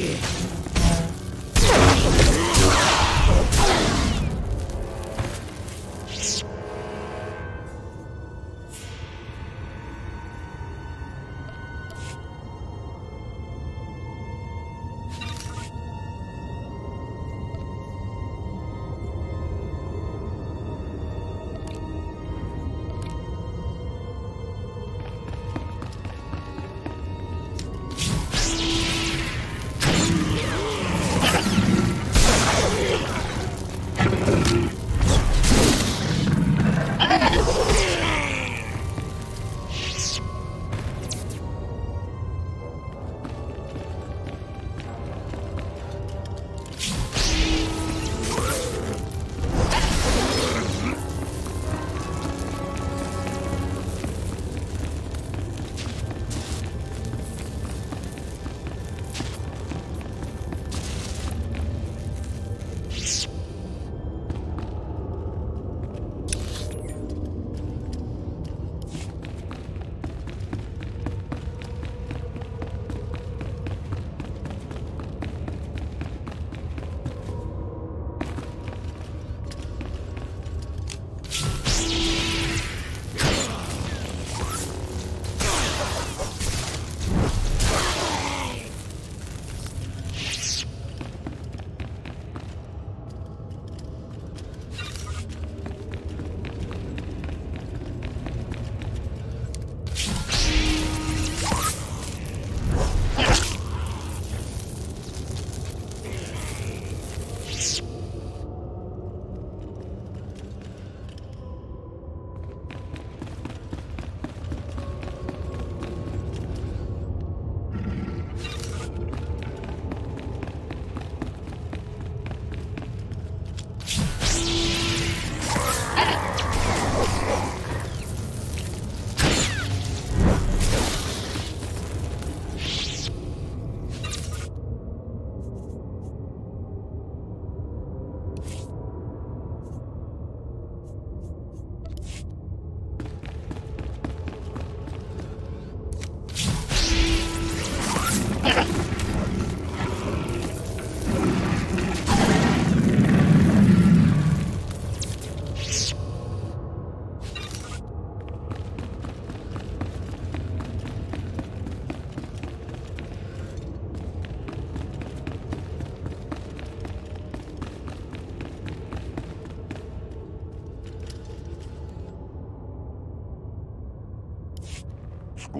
Yeah.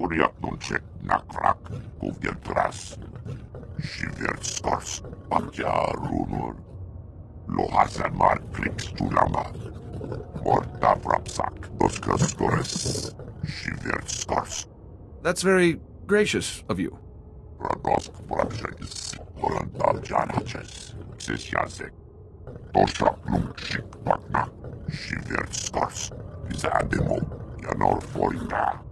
Skuriak nunchek nakrak kuvjer tras. Shivert skors bakja runur. Lohasan mar kliks tulama. Morta vrapsak doskas skores. Shivert skors. That's very gracious of you. Ragosk vrapshakis. Holandal janaches. Sisjazek. Toshak nunchik bakna. Shivert skors. Bizademo. Yanor foringa.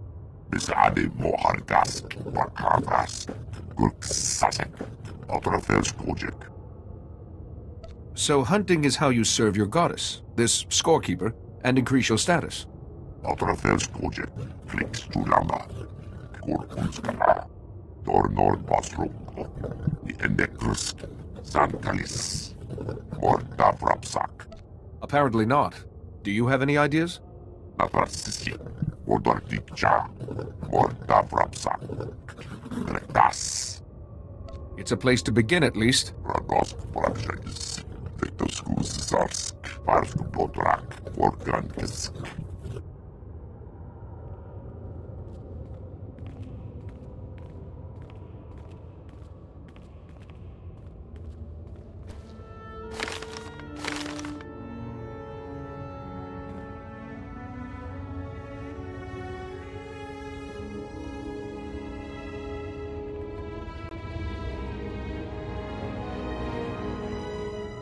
Bizademo hargask. Bakavas. Gurk sasek. Kojek. So hunting is how you serve your goddess, this scorekeeper, and increase your status. Otrafels kojek. Kliks tulama. Kur unskala. Dor nord basro. I. Sankalis. Morta vrapsak. Apparently not. Do you have any ideas? Odor dikcha. Morta vrapsak. Rektas. It's a place to begin at least.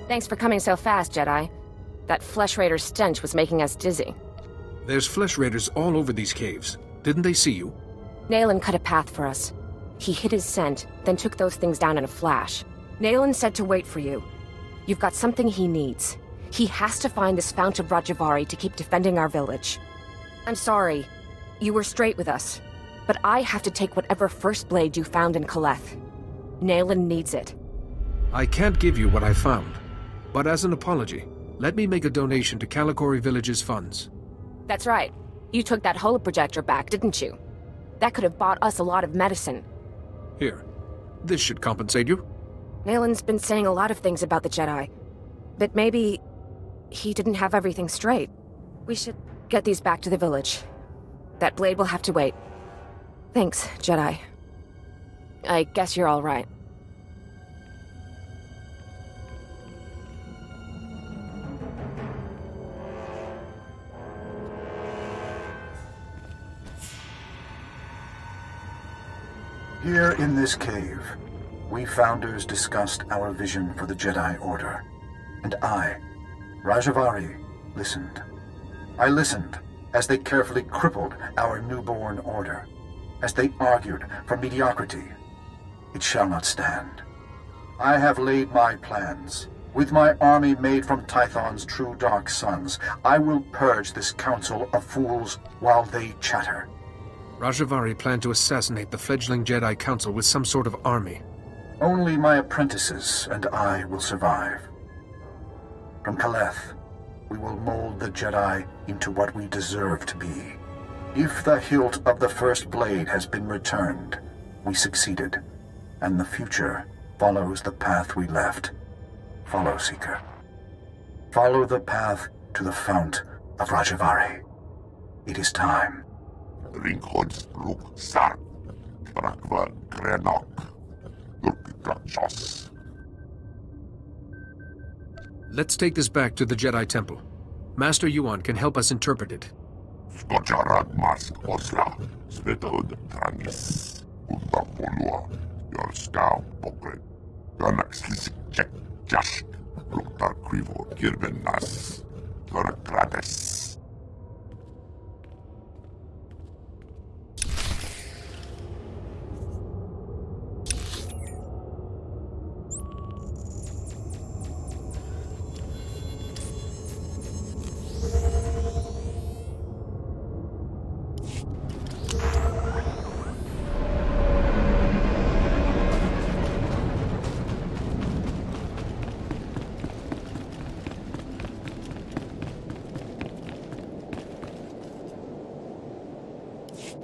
Thanks for coming so fast, Jedi. That Flesh Raider stench was making us dizzy. There's flesh raiders all over these caves. Didn't they see you? Nalen cut a path for us. He hid his scent, then took those things down in a flash. Nalen said to wait for you. You've got something he needs. He has to find this Fount of Rajivari to keep defending our village. I'm sorry. You were straight with us. But I have to take whatever first blade you found in Kaleth. Nalen needs it. I can't give you what I found. But as an apology, let me make a donation to Kalikori Village's funds. That's right. You took that holoprojector back, didn't you? That could have bought us a lot of medicine. Here. This should compensate you. Nalen's been saying a lot of things about the Jedi. But maybe... he didn't have everything straight. We should get these back to the village. That blade will have to wait. Thanks, Jedi. I guess you're all right. Here in this cave, we Founders discussed our vision for the Jedi Order. And I, Rajivari, listened. I listened as they carefully crippled our newborn order, as they argued for mediocrity. It shall not stand. I have laid my plans. With my army made from Tython's true dark sons, I will purge this council of fools while they chatter. Rajivari planned to assassinate the fledgling Jedi Council with some sort of army. Only my apprentices and I will survive. From Kaleth, we will mold the Jedi into what we deserve to be. If the hilt of the first blade has been returned, we succeeded, and the future follows the path we left. Follow, Seeker. Follow the path to the Fount of Rajivari. It is time. Ringhods luk sar. Brakva grenok. Let's take this back to the Jedi Temple. Master Yuon can help us interpret it. Skojarad mask osla. Svetod trangis. Unda polua. Pokret. Ganak slisik check jash. Luktar krivo kirben nas.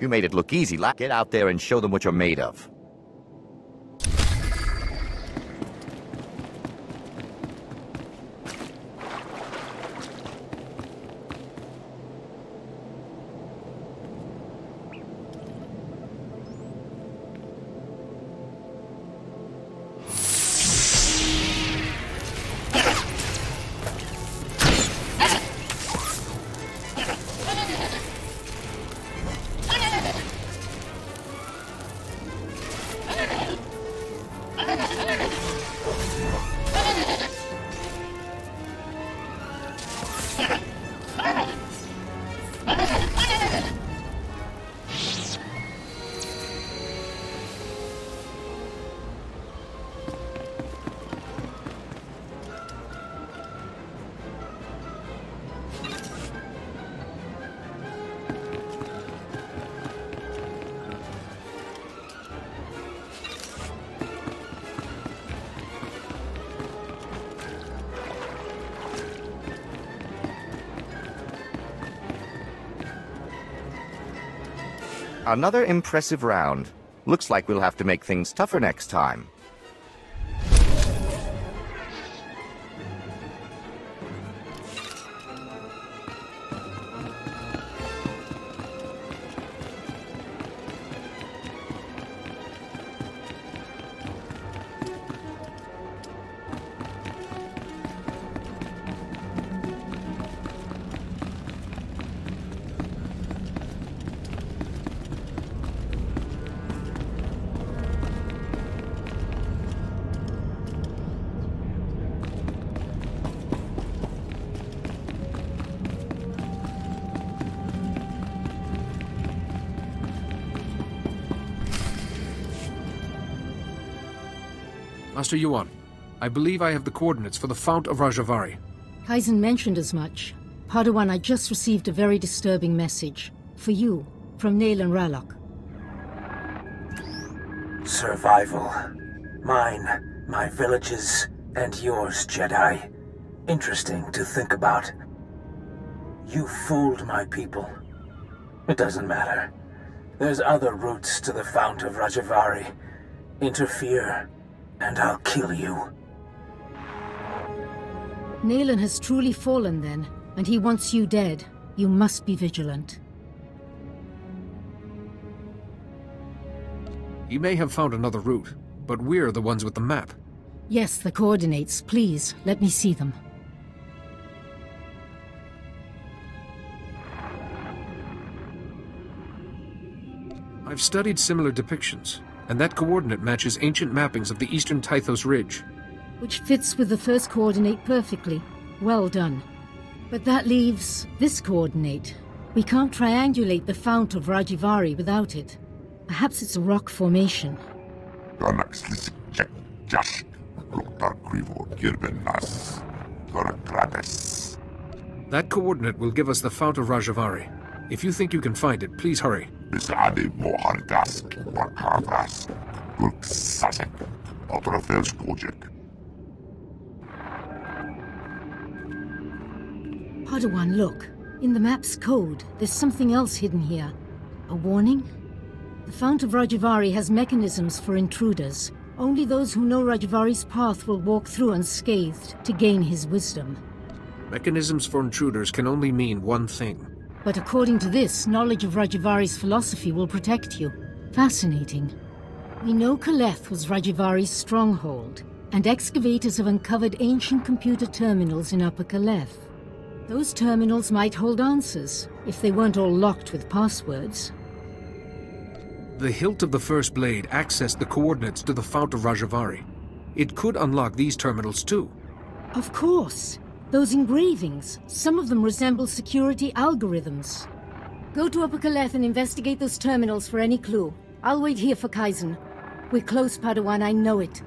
You made it look easy. Get out there and show them what you're made of. Another impressive round. Looks like we'll have to make things tougher next time. Master Yuon, I believe I have the coordinates for the Fount of Rajivari. Kaizen mentioned as much. Padawan, I just received a very disturbing message. For you, from Nalen Raloch. Survival. Mine, my villages, and yours, Jedi. Interesting to think about. You fooled my people. It doesn't matter. There's other routes to the Fount of Rajivari. Interfere, and I'll kill you. Nalen has truly fallen then, and he wants you dead. You must be vigilant. He may have found another route, but we're the ones with the map. Yes, the coordinates. Please, let me see them. I've studied similar depictions, and that coordinate matches ancient mappings of the eastern Tythos Ridge. Which fits with the first coordinate perfectly. Well done. But that leaves this coordinate. We can't triangulate the Fount of Rajivari without it. Perhaps it's a rock formation. Galaxy check just Loktar Krivo Kirbenas. Gorakrades. That coordinate will give us the Fount of Rajivari. If you think you can find it, please hurry. Bisadi Mohargas. Wakarvas. Gurksasek. Otrafels Kojek. Padawan, look. In the map's code, there's something else hidden here. A warning? The Fount of Rajivari has mechanisms for intruders. Only those who know Rajivari's path will walk through unscathed to gain his wisdom. Mechanisms for intruders can only mean one thing. But according to this, knowledge of Rajivari's philosophy will protect you. Fascinating. We know Kaleth was Rajivari's stronghold, and excavators have uncovered ancient computer terminals in Upper Kaleth. Those terminals might hold answers, if they weren't all locked with passwords. The hilt of the First Blade accessed the coordinates to the Fount of Rajivari. It could unlock these terminals too. Of course. Those engravings, some of them resemble security algorithms. Go to Upper Kaleth and investigate those terminals for any clue. I'll wait here for Kaizen. We're close, Padawan, I know it.